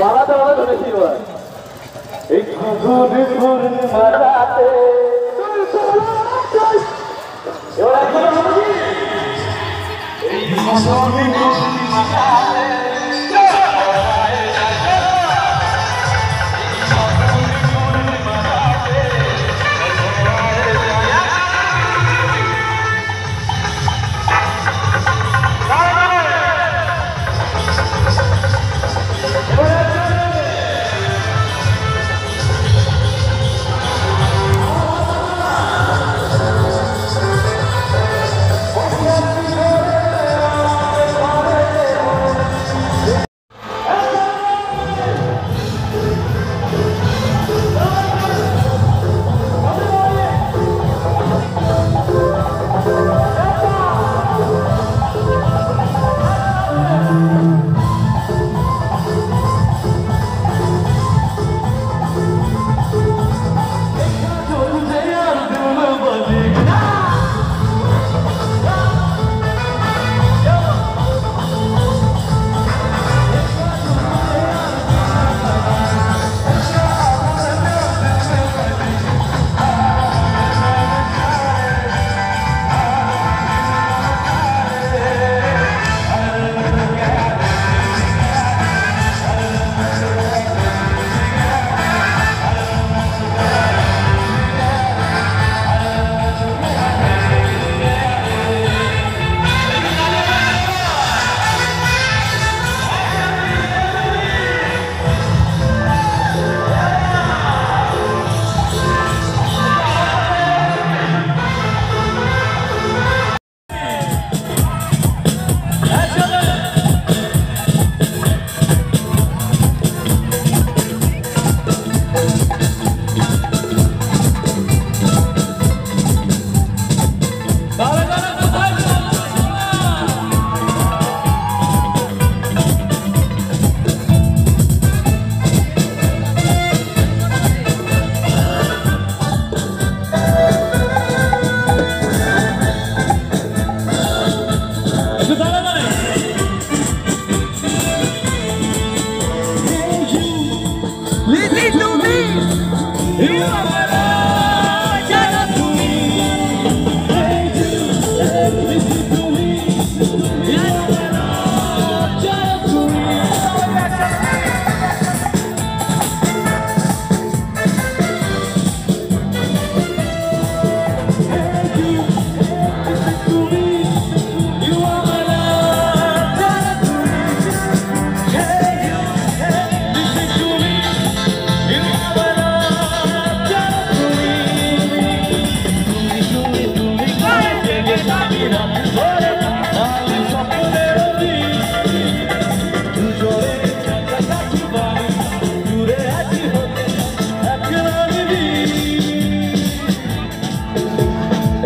বাড়াতে আমরা ধরেছি এবার এই ঘুঘুর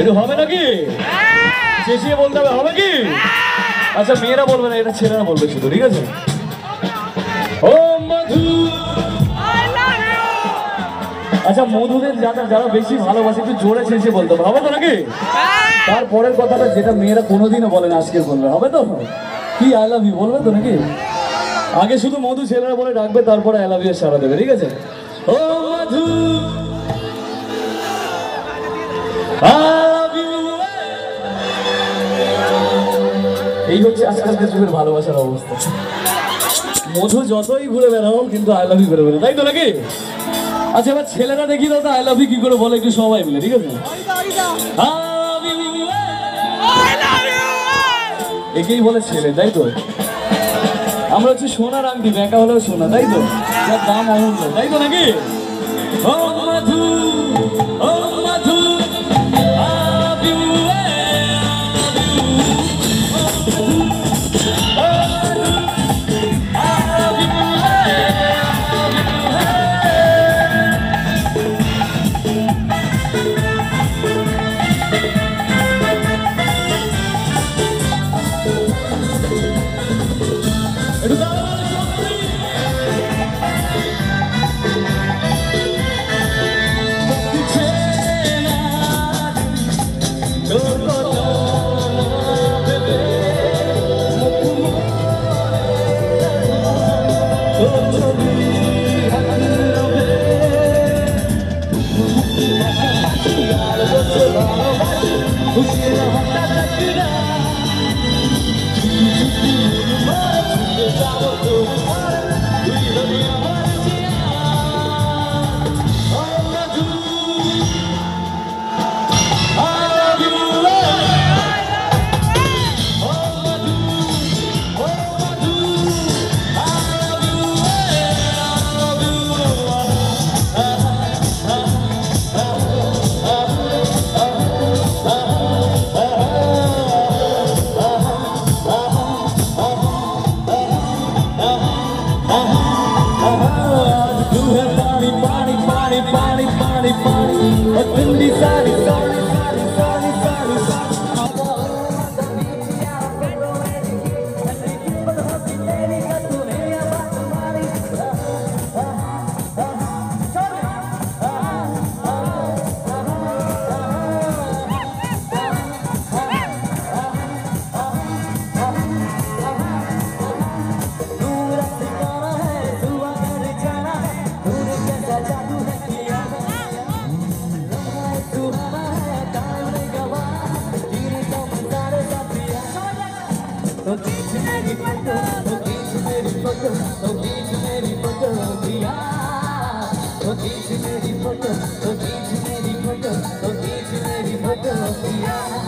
একটু হবে নাকি? বলতে হবে হবে কি? আচ্ছা মেয়েরা বলবে না, এটা ছেলেরা বলবে শুধু, ঠিক আছে? ও মধু আচ্ছা মধুদের যারা যারা বেশি ভালোবাসে একটু জোরে চেঁচিয়ে বলতে হবে হবে তো নাকি? তারপরের কথাটা যেটা মেয়েরা কোনোদিনও বলে না আজকে বলবে হবে তো? কি আই লাভ ইউ বলবে তো নাকি? আগে শুধু মধু ছেলেরা বলে ডাকবে তারপরে আই লাভ ইউ সারা দেবে ঠিক আছে? ও মধু. এই হচ্ছে আজকালকার যুগের ভালোবাসার অবস্থা। মধু যতই ঘুরে বেড়াও কিন্তু আই লাভ ইউ করে বেরো তাই তো নাকি? আচ্ছা এবার ছেলেরা দেখি দাদা তো আই লাভ ইউ কি করে বলে একটু সবাই মিলে ঠিক আছে. একেই বলে ছেলে তাই তো? আমরা হচ্ছে সোনার আংটি বেকা হলেও সোনা তাই তো? যার দাম অমূল্য তাই তো নাকি? ও Oh, teach you, you, baby, baby, baby, baby, baby, baby, baby,